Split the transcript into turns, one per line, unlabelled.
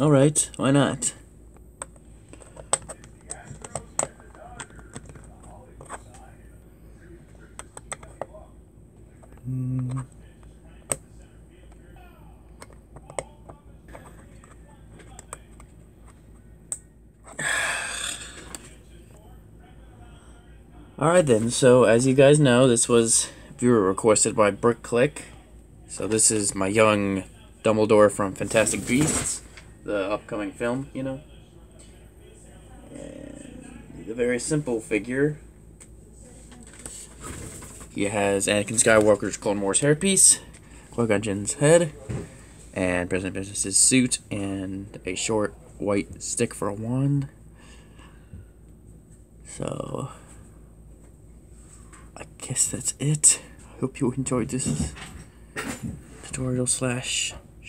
Alright, why not? Alright then, so as you guys know, this was viewer requested by Brick Click. So this is my young Dumbledore from Fantastic Beasts, the upcoming film, you know. And a very simple figure. He has Anakin Skywalker's Clone Wars hairpiece, Qui-Gon Jinn's head, and President Business's suit, and a short white stick for a wand. So, I guess that's it. I hope you enjoyed this tutorial slash